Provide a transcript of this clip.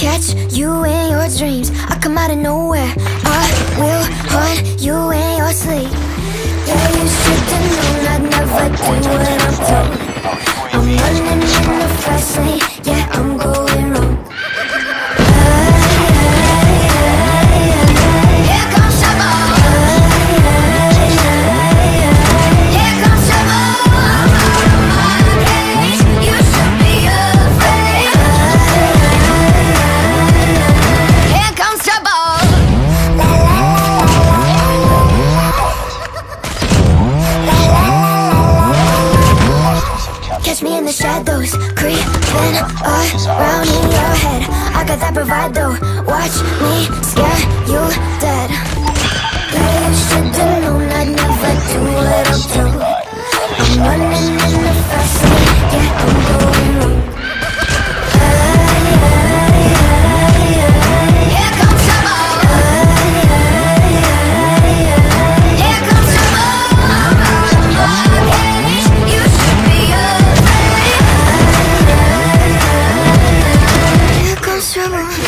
catch you in your dreams. I come out of nowhere. I will hunt you in your sleep. Yeah, you should have known I'd never do it. catch me in the shadows Creeping around in your head. I got that bravado Watch me scare you dead. Come.